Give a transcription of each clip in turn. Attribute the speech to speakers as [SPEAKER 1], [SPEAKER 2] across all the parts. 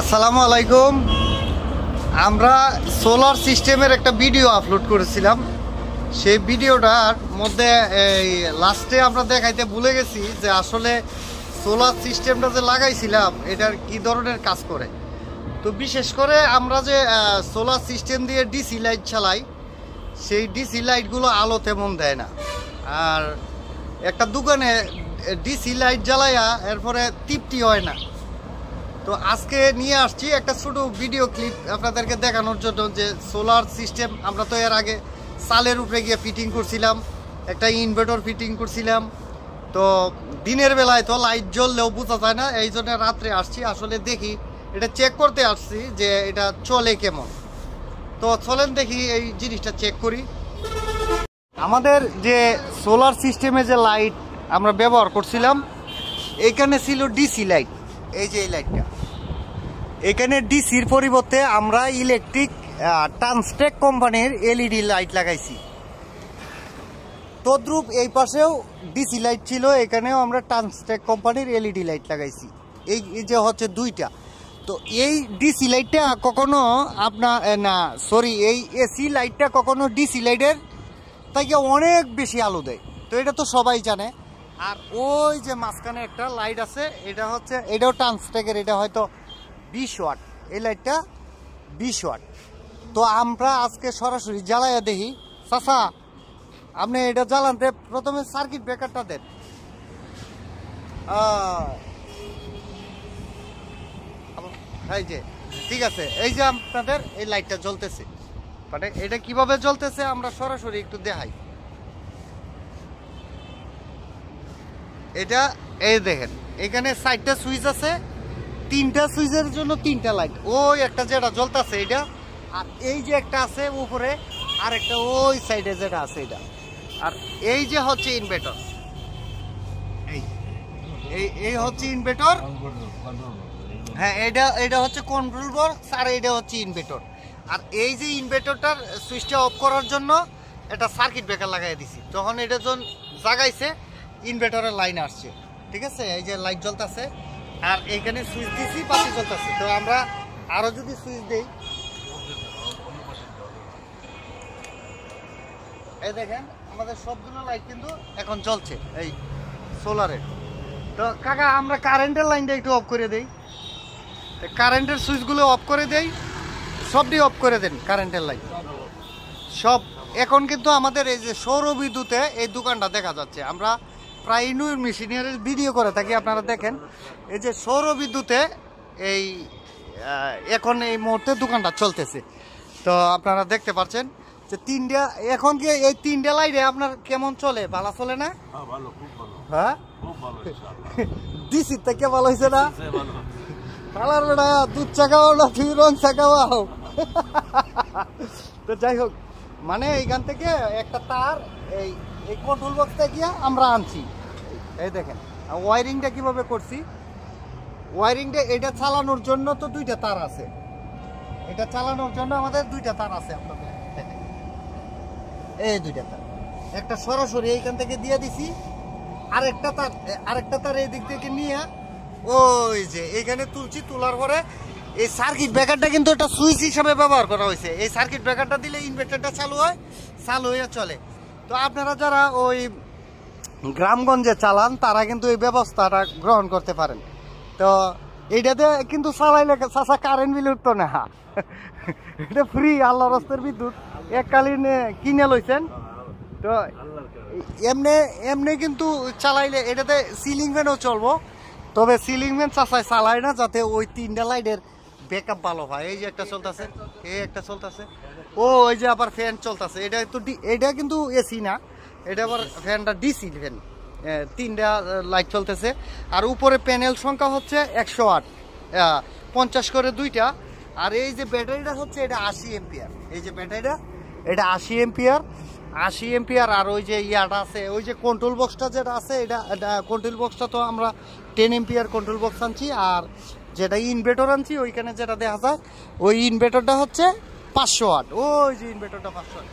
[SPEAKER 1] আসসালামু আলাইকুম। আমরা সোলার সিস্টেমের একটা ভিডিও আপলোড করেছিলাম। সেই ভিডিওটার মধ্যে এই লাস্টে আমরা দেখাইতে ভুলে গেছি যে আসলে সোলার সিস্টেমটা যে লাগাইছিলাম, এটার কি ধরনের কাজ করে? তো বিশেষ করে আমরা যে সোলার সিস্টেম দিয়ে ডিসি লাইট চালাই, সেই ডিসি লাইটগুলো আলো তেমন দেয় না। আর একটা দোকানে ডিসি লাইট জ্বালাইয়া এরপরে তৃপ্তি হয় না। তো আজকে নিয়ে আসছি একটা ছোট ভিডিও ক্লিপ আপনাদেরকে দেখানোর জন্য যে সোলার সিস্টেম আমরা তো এর আগে সালের উপরে গিয়ে ফিটিং করছিলাম, একটা ইনভার্টার ফিটিং করছিলাম। তো দিনের বেলায় তো লাইট জ্বললেও বোঝা যায় না, এই জন্য রাত্রে আসছি। আসলে দেখি, এটা চেক করতে আসছি যে এটা চলে কেমন। তো চলেন দেখি এই জিনিসটা চেক করি। আমাদের যে সোলার সিস্টেমে যে লাইট আমরা ব্যবহার করছিলাম, এখানে ছিল ডিসি লাইট এই যে এই লাইটটা এখানে ডিসির পরিবর্তে আমরা ইলেকট্রিক টানস্টেক কোম্পানির এলইডি লাইট লাগাইছি। তদ্রূপ এই পাশেও ডিসি লাইট ছিল, এখানেও আমরা টানস্টেক কোম্পানির এলইডি লাইট লাগাইছি। এই যে হচ্ছে দুইটা। তো এই ডিসি লাইটটা কখনো আপনার না, সরি, এই এসি লাইটটা কখনো ডিসি লাইটের তাকে অনেক বেশি আলো দেয়। তো এটা তো সবাই জানে। আর ওই যে মাঝখানে একটা লাইট আছে, এটা হচ্ছে, এটাও টানস্টেকের এটা হয়তো বিশ ওয়াট। এই লাইটটা বিশ ওয়াট। তো আমরা আজকে সরাসরি জ্বালাইয়া দেখি। চাচা, আপনি এটা জ্বালানতে প্রথমে সার্কিট ব্রেকারটা দেন। এই যে, ঠিক আছে, এই যে আপনাদের এই লাইটটা জ্বলতেছে। মানে এটা কীভাবে জ্বলতেছে আমরা সরাসরি একটু দেখাই। এটা, এই দেখেন, এখানে সাইডটা সুইচ আছে তিনটা সুইচের জন্য তিনটা লাইট। ওই একটা যেটা জ্বলতেছে এটা, আর এই যে একটা আছে উপরে, আর একটা ওই সাইডে যেটা আছে এটা। আর এই যে হচ্ছে ইনভার্টার এই এই হচ্ছে ইনভার্টার হ্যাঁ এটা এটা হচ্ছে কন্ট্রোল বক্স আর এটা হচ্ছে ইনভার্টার আর এই যে ইনভার্টারটার সুইচটা অফ করার জন্য এটা সার্কিট ব্রেকার লাগাই দিছি। তখন এটা যখন জাগাইছে ইনভার্টারের লাইন আসছে। ঠিক আছে? এই যে লাইট জ্বলতেছে। আর এইখানে সুইচ দিছি পাশে চলতেছে তো আমরা আরও যদি সুইচ দেই। এই দেখেন, আমাদের সবগুলো লাইট কিন্তু এখন চলছে এই সোলারের। তো কাকা, আমরা কারেন্টের লাইনটা একটু অফ করে দেই। কারেন্টের সুইচগুলো অফ করে দেই। সবটি অফ করে দেন কারেন্টের লাইন। সব, এখন কিন্তু আমাদের এই যে সৌর বিদ্যুতে এই দোকানটা দেখা যাচ্ছে। আমরা প্রায় ইনুর মেশিনারির ভিডিও করে থাকি আপনারা দেখেন। এই যে সৌর বিদ্যুতে এই এখন এই মুহূর্তে দোকানটা চলতেছে। তো আপনারা দেখতে পাচ্ছেন যে তিনটা এখন কি এই তিনটা লাইটে আপনার কেমন চলে? ভালো চলে না?
[SPEAKER 2] হ্যাঁ ভালো
[SPEAKER 1] হ্যাঁ? দিছি থেকে ভালো হয়েছে না?
[SPEAKER 2] ভালো।
[SPEAKER 1] বেড়া দুধ চা খাওয়াও না তুই রং চা খাওয়াও তো যাই হোক মানে এইখান থেকে একটা তার এই এই কন্ট্রোল বক্সটা গিয়া আমরা আনছি? এই দেখেন ওয়ারিংটা কীভাবে করছি? ওয়ারিংটা এটা চালানোর জন্য তো দুইটা তার আছে। এটা চালানোর জন্য আমাদের দুইটা তার আছে আপনাদের। এই দুইটা তার। একটা সরাসরি এইখান থেকে দিয়ে দিছি, আরেকটা তার আরেকটা তার এই দিক থেকে নিয়ে ওই যে এখানে তুলছি, তোলার পরে এই সার্কিট ব্রেকারটা কিন্তু একটা সুইচ হিসাবে ব্যবহার করা হয়েছে। এই সার্কিট ব্রেকারটা দিলে ইনভার্টারটা চালু হয়, চালু হয়ে চলে। তো আপনারা যারা ওই গ্রামগঞ্জে চালান, তারা কিন্তু এই ব্যবস্থাটা গ্রহণ করতে পারেন। তো এইটাতে কিন্তু চালাইলে চাষা কারেন্ট বিল উঠতো না। এটা ফ্রি আল্লাহ রস্তের বিদ্যুৎ। এককালীন কিনে লইছেন। তো এমনি এমনি কিন্তু চালাইলে এটাতে সিলিং ফ্যানও চলবো। তবে সিলিং ফ্যান চাষায় চালায় না, যাতে ওই তিনটা লাইটের ব্যাকআপ ভালো হয়। এই যে একটা চলতেছে, এই একটা চলতেছে। ও ওই যে আবার ফ্যান চলতেছে। এটা তো এটা কিন্তু এসি না। এটা আবার ফ্যানটা ডিসি ফ্যান তিনটা লাইট চলতেছে। আর উপরে প্যানেল সংখ্যা হচ্ছে একশো আট। পঞ্চাশ করে দুইটা। আর এই যে ব্যাটারিটা হচ্ছে, এটা আশি এম্পিয়ার এই যে ব্যাটারিটা, এটা আশি এম্পিয়ার আশি এম্পিয়ার আর ওই যে ইয়াটা আছে, ওই যে কন্ট্রোল বক্সটা যেটা আছে, এটা কন্ট্রোল বক্সটা তো আমরা টেন এম্পিয়ার কন্ট্রোল বক্স আনছি। আর যেটা ইনভার্টার আনছি, ওইখানে যেটা দেখা যায়, ওই ইনভার্টারটা হচ্ছে পাঁচশো ওয়াট ওই যে ইনভার্টারটা পাঁচশো ওয়াট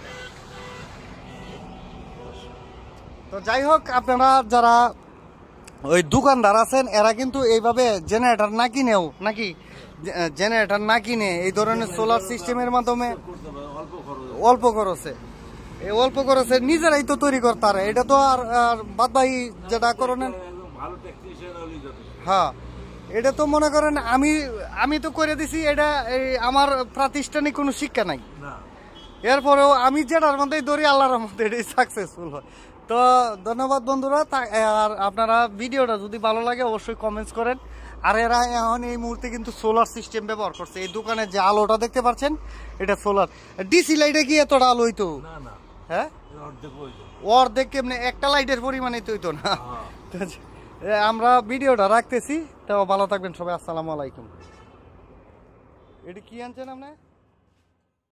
[SPEAKER 1] তো যাই হোক আপনারা যারা ওই দোকানদার আছেন এরা কিন্তু এইভাবে জেনারেটর না কিনেও নাকি? জেনারেটর না কিনে এই ধরনের সোলার সিস্টেমের মাধ্যমে
[SPEAKER 2] অল্প খরচ।
[SPEAKER 1] এই অল্প খরচে নিজেরাই তো তৈরি করতারে। এটা তো আর আর বাদবাকি যেটা
[SPEAKER 2] যথেষ্ট।
[SPEAKER 1] হ্যাঁ। এটা তো মনে করেন আমি আমি তো করে দিছি এটা এই আমার প্রাতিষ্ঠানিক কোনো শিক্ষা নাই। এরপরেও আমি যেটার মধ্যেই দৌড়ি আল্লাহর মধ্যে এটাই সাকসেসফুল হয়। তো ধন্যবাদ বন্ধুরা আর আপনারা ভিডিওটা যদি ভালো লাগে অবশ্যই কমেন্টস করেন। আর এরা এখন এই মুহূর্তে কিন্তু সোলার সিস্টেম ব্যবহার করছে। এই দোকানে যে আলোটা দেখতে পাচ্ছেন এটা সোলার ডিসি লাইটে কি এতটা আলো হইতো? হ্যাঁ?
[SPEAKER 2] অর্ধেক
[SPEAKER 1] কেমনে? একটা লাইটের পরিমাণে তো হইতো না।
[SPEAKER 2] হ্যাঁ।
[SPEAKER 1] আমরা ভিডিওটা রাখতেছি। তো ভালো থাকবেন সবাই আসসালামু আলাইকুম। এটি কি আনছেন আপনি?